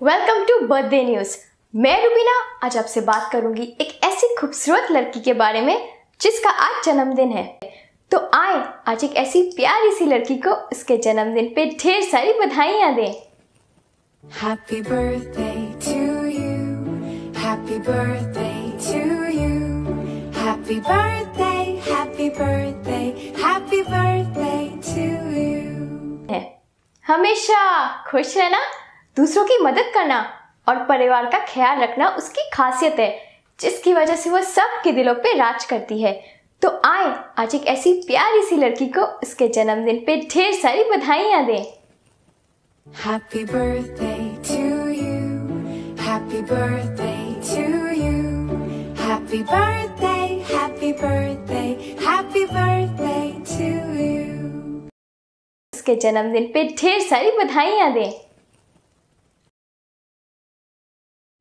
Welcome to birthday news मैं रुबीना आज आपसे बात करूँगी एक ऐसी खूबसूरत लड़की के बारे में जिसका आज जन्मदिन है तो आए आज एक ऐसी प्यारी सी लड़की को उसके जन्मदिन पे ढेर सारी बधाइयाँ दें Happy birthday to you. Happy birthday to you. Happy birthday, happy birthday, happy birthday to you. है हमेशा खुश रहना दूसरों की मदद करना और परिवार का ख्याल रखना उसकी खासियत है जिसकी वजह से वो सबके दिलों पे राज करती है तो आए आज एक ऐसी प्यारी सी लड़की को उसके जन्मदिन पे ढेर सारी बधाइयाँ दें Happy birthday to you. Happy birthday to you. Happy birthday, happy birthday, happy birthday to you. उसके जन्मदिन पे ढेर सारी बधाइयाँ दें